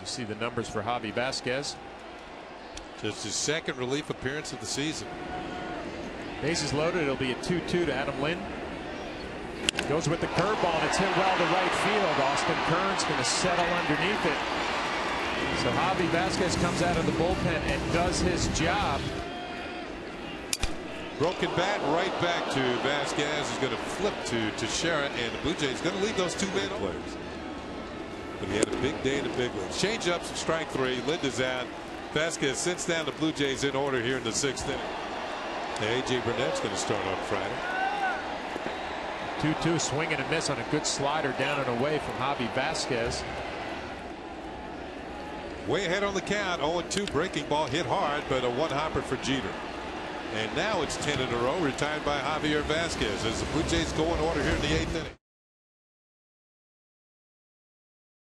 You see the numbers for Javi Vazquez. Just his second relief appearance of the season. Bases loaded. It'll be a 2-2 to Adam Lind. Goes with the curveball and it's hit well to right field. Austin Kearns going to settle underneath it. So Javi Vazquez comes out of the bullpen and does his job. Broken bat right back to Vazquez. He's going to flip to Teixeira and the Blue Jays going to leave those two men players. But he had a big day in the big leagues. Change ups, strike three. Lind out. Vazquez sits down the Blue Jays in order here in the sixth inning. A.J. Burnett's going to start on Friday. 2-2 swing and a miss on a good slider down and away from Javi Vazquez. Way ahead on the count. 0-2 breaking ball hit hard, but a one hopper for Jeter. And now it's 10 in a row retired by Javier Vazquez as the Blue Jays go in order here in the eighth inning.